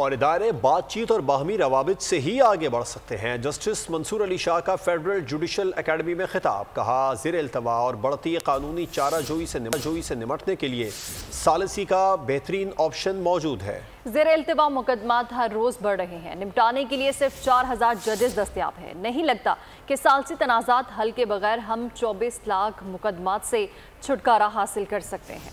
और इदारे बातचीत और बाहमी रवाबित से ही आगे बढ़ सकते हैं। जस्टिस मंसूर अली शाह का फेडरल जुडिशल अकेडमी में खिताब, कहा, जेर अल्तवा और बढ़ती कानूनी चारा जोई से जोई से निमटने के लिए सालसी का बेहतरीन ऑप्शन मौजूद है। जेर अल्तवा मुकदमा हर रोज बढ़ रहे हैं। निपटाने के लिए सिर्फ़ चार हज़ार जजेस दस्तियाब हैं। नहीं लगता कि सालसी तनाजात हल के बगैर हम चौबीस लाख मुकदमा से छुटकारा हासिल कर सकते हैं।